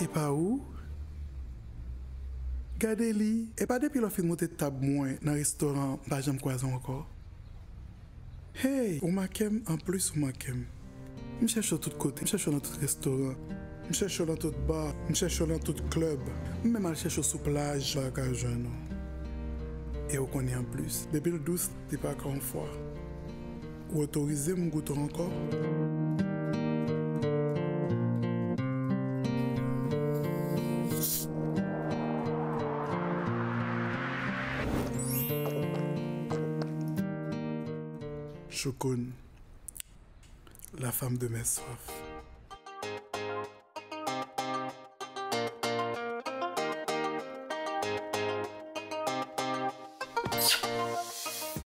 E pa ou? Gade li, e pa depi lo fin monte tab mwen nan restoran ba jam kwa zan anko? Hey, ou makem, an plus ou makem. M chèche tout kote, m chèche nan tout restoran, m chèche nan tout bar, m chèche nan tout klub, m mèm al chèche sou plaj baka jwen nou. E ou konye an plus, depi l dous, te pa ka an fwa. Ou otorize m goutou anko? Chocoun, la femme de mes soifs.